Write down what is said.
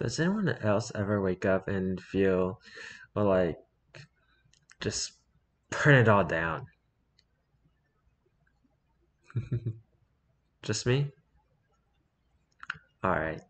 Does anyone else ever wake up and feel well, like just burn it all down? Just me? Alright.